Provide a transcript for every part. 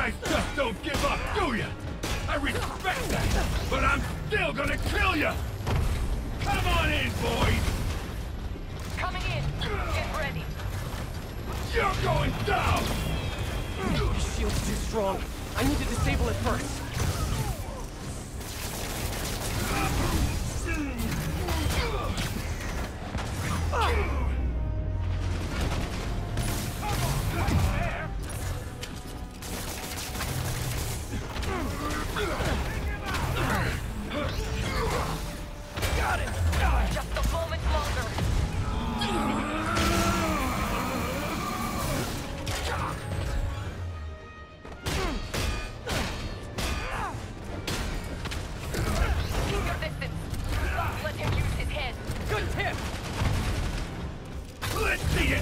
guys just don't give up, do ya? I respect that, but I'm still gonna kill ya! Come on in, boys! Coming in. Get ready. You're going down! The shield's too strong. I need to disable it first. Just What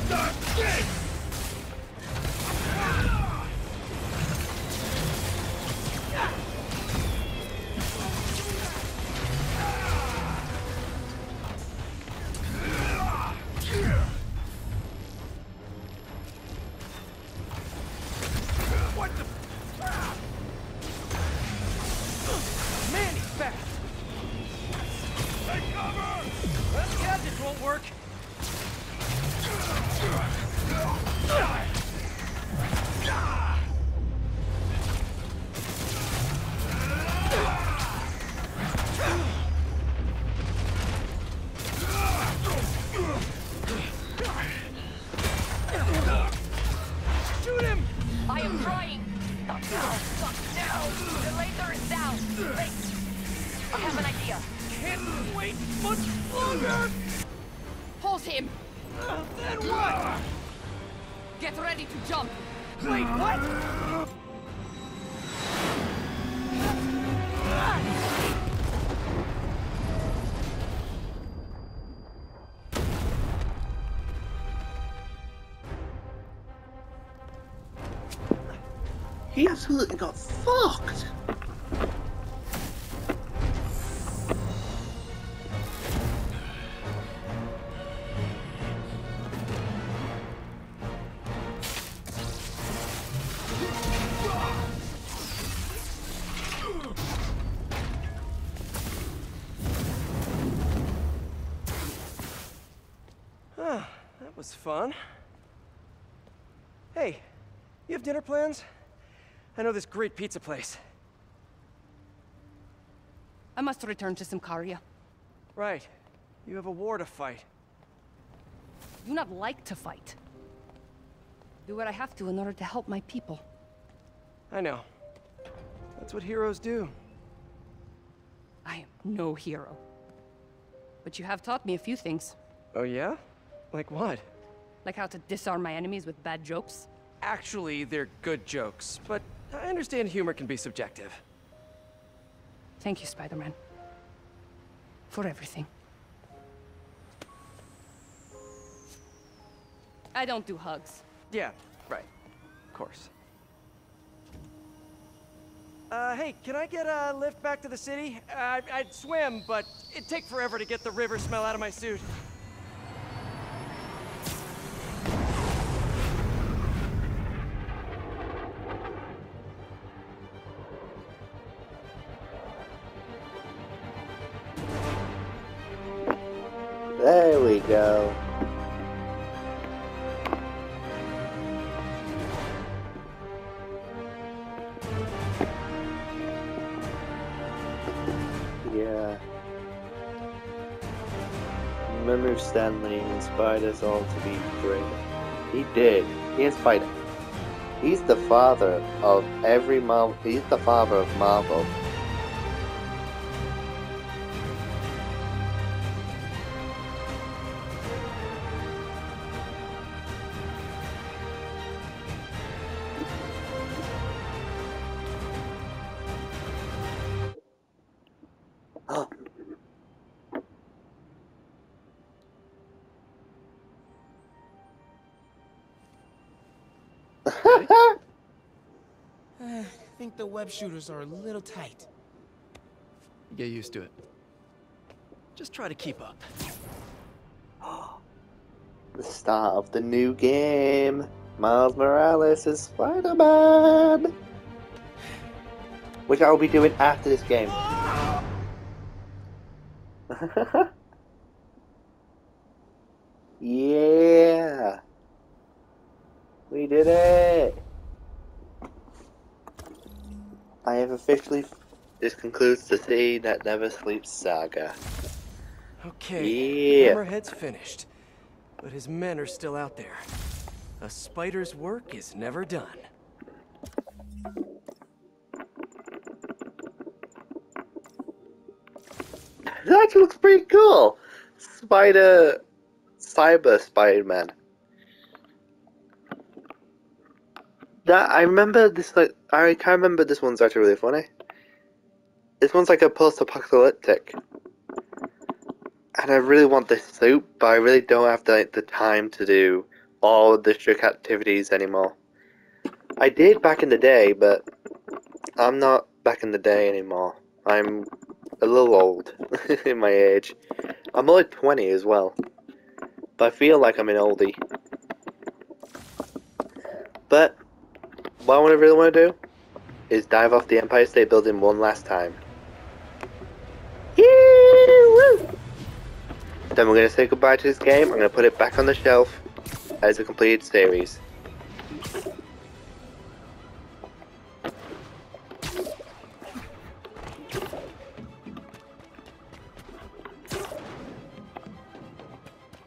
the? Man, he's fast! Take cover! Well, gadgets won't work. Can't wait much longer! Hold him. Uh, then what? Get ready to jump. Wait, what? He absolutely got fucked. Was fun. Hey, you have dinner plans? I know this great pizza place. I must return to Symkaria. Right. You have a war to fight. I do not like to fight. Do what I have to in order to help my people. I know. That's what heroes do. I am no hero. But you have taught me a few things, Oh yeah? Like what? Like how to disarm my enemies with bad jokes. Actually, they're good jokes, but I understand humor can be subjective. Thank you, Spider-Man. For everything. I don't do hugs. Yeah, right. Of course. Uh, hey, can I get a lift back to the city? Uh, I'd swim, but it'd take forever to get the river smell out of my suit. There we go. Yeah. Remember Stan Lee inspired us all to be great. He did. He inspired. He's the father of every Marvel. He's the father of Marvel. I think the web shooters are a little tight. Get used to it. Just try to keep up. the start of the new game. Miles Morales is Spider-Man. which I will be doing after this game. yeah, we did it. I have officially. This concludes the City That Never Sleeps saga. Okay, Yeah. Hammerhead's finished. But his men are still out there. A spider's work is never done. That looks pretty cool. Spider, Cyber Spider-Man. That I remember this like I can't remember this one's actually really funny. This one's like a post-apocalyptic, and I really want this suit, but I really don't have the like, the time to do all the strict activities anymore. I did back in the day, but I'm not back in the day anymore. I'm a little old in my age. I'm only 20 as well. But I feel like I'm an oldie. But what I really want to do is dive off the Empire State Building one last time. Then we're going to say goodbye to this game. I'm going to put it back on the shelf as a completed series.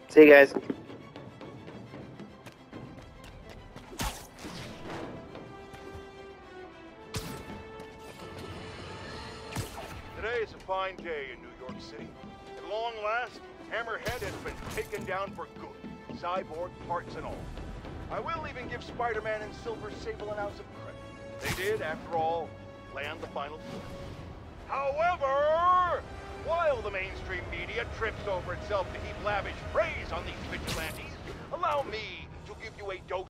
See you guys. It is is a fine day in New York City. At long last, Hammerhead has been taken down for good, cyborg parts and all. I will even give Spider-Man and Silver Sable an ounce of credit. They did, after all, land the final blow. However, while the mainstream media trips over itself to heap lavish praise on these vigilantes, allow me to give you a dose